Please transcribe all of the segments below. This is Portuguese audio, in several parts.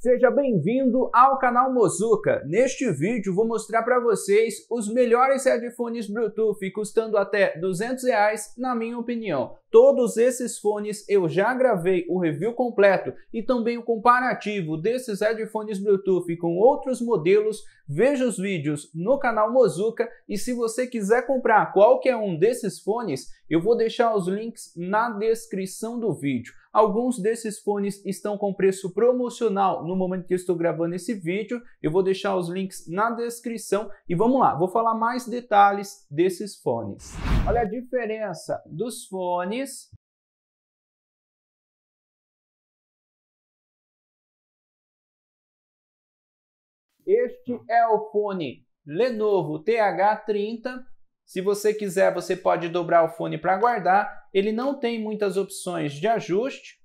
Seja bem-vindo ao canal Mozuka. Neste vídeo vou mostrar para vocês os melhores headphones Bluetooth custando até 200 reais, na minha opinião. Todos esses fones eu já gravei o review completo e também o comparativo desses headphones Bluetooth com outros modelos. Veja os vídeos no canal Mozuka e se você quiser comprar qualquer um desses fones, eu vou deixar os links na descrição do vídeo. Alguns desses fones estão com preço promocional no momento que eu estou gravando esse vídeo. Eu vou deixar os links na descrição e vamos lá, vou falar mais detalhes desses fones. Olha a diferença dos fones. Este é o fone Lenovo TH30 se você quiser, você pode dobrar o fone para guardar. Ele não tem muitas opções de ajuste.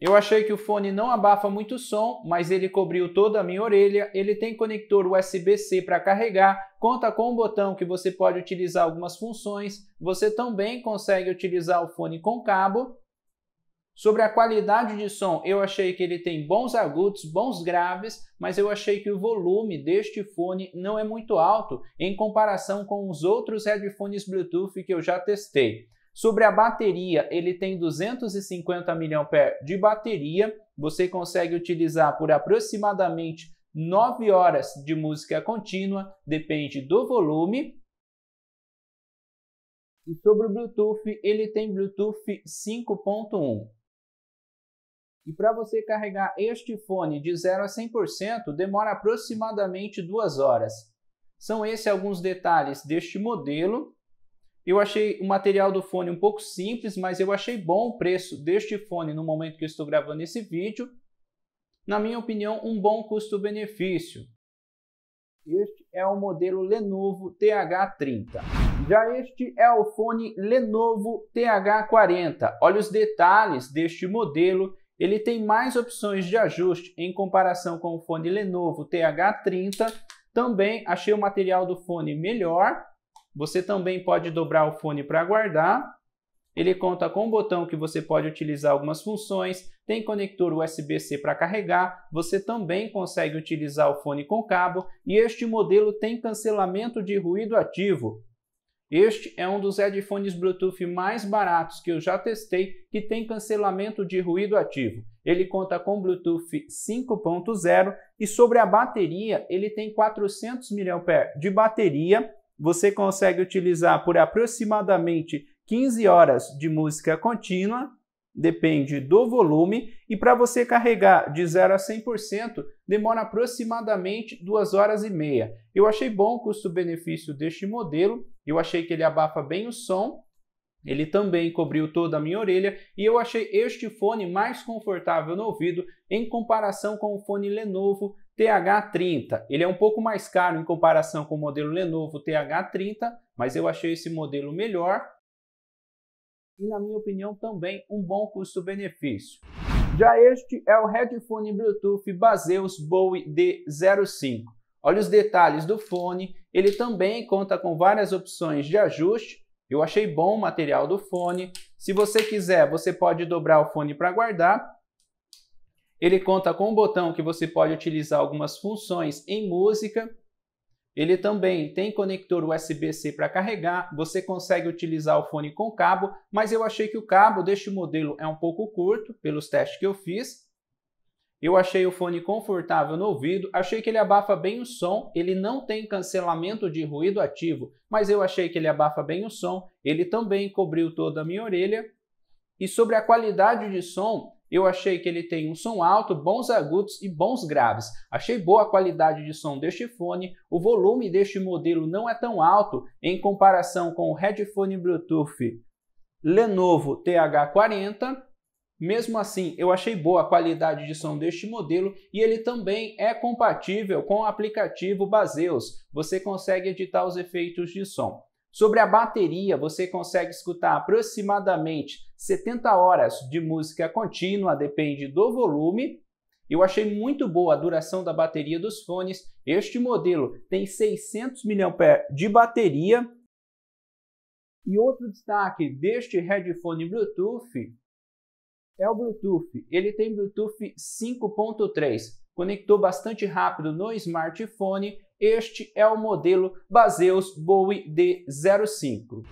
Eu achei que o fone não abafa muito som, mas ele cobriu toda a minha orelha. Ele tem conector USB-C para carregar, conta com um botão que você pode utilizar algumas funções. Você também consegue utilizar o fone com cabo Sobre a qualidade de som, eu achei que ele tem bons agudos, bons graves, mas eu achei que o volume deste fone não é muito alto em comparação com os outros headphones Bluetooth que eu já testei. Sobre a bateria, ele tem 250 mAh de bateria, você consegue utilizar por aproximadamente 9 horas de música contínua, depende do volume. E sobre o Bluetooth, ele tem Bluetooth 5.1. E para você carregar este fone de 0 a 100% demora aproximadamente duas horas. São esses alguns detalhes deste modelo. Eu achei o material do fone um pouco simples, mas eu achei bom o preço deste fone no momento que eu estou gravando esse vídeo. Na minha opinião, um bom custo-benefício. Este é o modelo Lenovo TH30. Já este é o fone Lenovo TH40. Olha os detalhes deste modelo ele tem mais opções de ajuste em comparação com o fone Lenovo TH30. Também achei o material do fone melhor. Você também pode dobrar o fone para guardar. Ele conta com um botão que você pode utilizar algumas funções, tem conector USB-C para carregar, você também consegue utilizar o fone com cabo e este modelo tem cancelamento de ruído ativo. Este é um dos headphones Bluetooth mais baratos que eu já testei que tem cancelamento de ruído ativo. Ele conta com Bluetooth 5.0 e sobre a bateria, ele tem 400 mAh de bateria. Você consegue utilizar por aproximadamente 15 horas de música contínua depende do volume e para você carregar de 0 a 100% demora aproximadamente 2 horas e meia. Eu achei bom o custo-benefício deste modelo, eu achei que ele abafa bem o som, ele também cobriu toda a minha orelha e eu achei este fone mais confortável no ouvido em comparação com o fone Lenovo TH30. Ele é um pouco mais caro em comparação com o modelo Lenovo TH30, mas eu achei esse modelo melhor e, na minha opinião, também um bom custo-benefício. Já este é o headphone Bluetooth Baseus Bowie D05. Olha os detalhes do fone, ele também conta com várias opções de ajuste. Eu achei bom o material do fone. Se você quiser, você pode dobrar o fone para guardar. Ele conta com um botão que você pode utilizar algumas funções em música ele também tem conector USB-C para carregar, você consegue utilizar o fone com cabo, mas eu achei que o cabo deste modelo é um pouco curto, pelos testes que eu fiz. Eu achei o fone confortável no ouvido, achei que ele abafa bem o som, ele não tem cancelamento de ruído ativo, mas eu achei que ele abafa bem o som, ele também cobriu toda a minha orelha. E sobre a qualidade de som, eu achei que ele tem um som alto, bons agudos e bons graves. Achei boa a qualidade de som deste fone. O volume deste modelo não é tão alto em comparação com o headphone Bluetooth Lenovo TH40. Mesmo assim, eu achei boa a qualidade de som deste modelo e ele também é compatível com o aplicativo Baseus. Você consegue editar os efeitos de som. Sobre a bateria, você consegue escutar aproximadamente 70 horas de música contínua, depende do volume. Eu achei muito boa a duração da bateria dos fones. Este modelo tem 600 mAh de bateria. E outro destaque deste headphone Bluetooth é o Bluetooth. Ele tem Bluetooth 5.3, conectou bastante rápido no smartphone. Este é o modelo Baseus Bowie D05.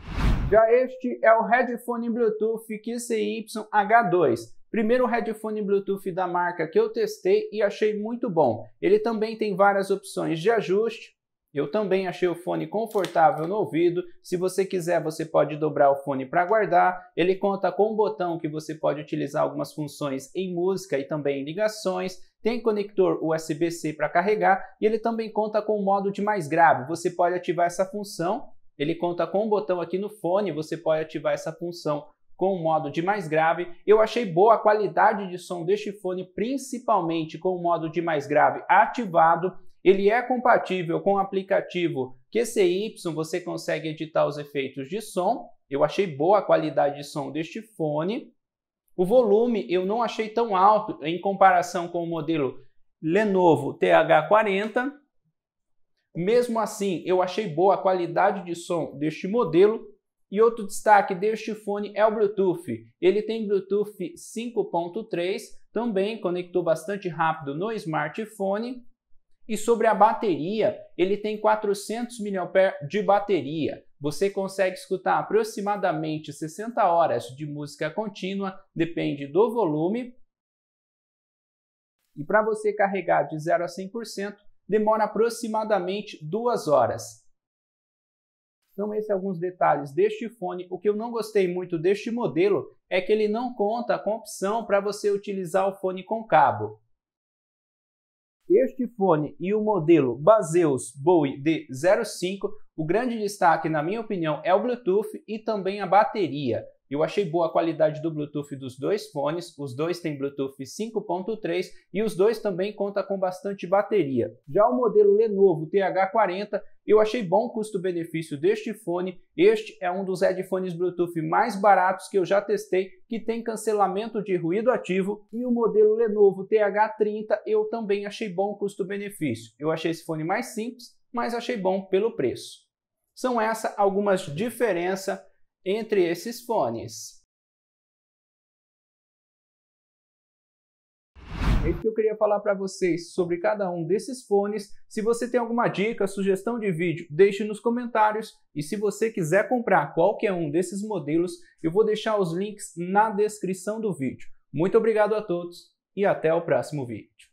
Já este é o headphone Bluetooth QCY H2. Primeiro headphone Bluetooth da marca que eu testei e achei muito bom. Ele também tem várias opções de ajuste. Eu também achei o fone confortável no ouvido. Se você quiser, você pode dobrar o fone para guardar. Ele conta com um botão que você pode utilizar algumas funções em música e também em ligações. Tem conector USB-C para carregar e ele também conta com o modo de mais grave. Você pode ativar essa função. Ele conta com um botão aqui no fone, você pode ativar essa função com o modo de mais grave. Eu achei boa a qualidade de som deste fone, principalmente com o modo de mais grave ativado. Ele é compatível com o aplicativo QCY, você consegue editar os efeitos de som. Eu achei boa a qualidade de som deste fone. O volume eu não achei tão alto em comparação com o modelo Lenovo TH40. Mesmo assim, eu achei boa a qualidade de som deste modelo. E outro destaque deste fone é o Bluetooth. Ele tem Bluetooth 5.3, também conectou bastante rápido no smartphone. E sobre a bateria, ele tem 400 mAh de bateria. Você consegue escutar aproximadamente 60 horas de música contínua, depende do volume. E para você carregar de 0 a 100%, demora aproximadamente 2 horas. Então, esses são alguns detalhes deste fone. O que eu não gostei muito deste modelo é que ele não conta com opção para você utilizar o fone com cabo. Este fone e o modelo Baseus Bowie D05, o grande destaque, na minha opinião, é o Bluetooth e também a bateria. Eu achei boa a qualidade do Bluetooth dos dois fones, os dois têm Bluetooth 5.3 e os dois também contam com bastante bateria. Já o modelo Lenovo TH40, eu achei bom o custo-benefício deste fone. Este é um dos headphones Bluetooth mais baratos que eu já testei, que tem cancelamento de ruído ativo. E o modelo Lenovo TH30 eu também achei bom o custo-benefício. Eu achei esse fone mais simples, mas achei bom pelo preço. São essas algumas diferenças entre esses fones. É isso que eu queria falar para vocês sobre cada um desses fones. Se você tem alguma dica, sugestão de vídeo, deixe nos comentários. E se você quiser comprar qualquer um desses modelos, eu vou deixar os links na descrição do vídeo. Muito obrigado a todos e até o próximo vídeo.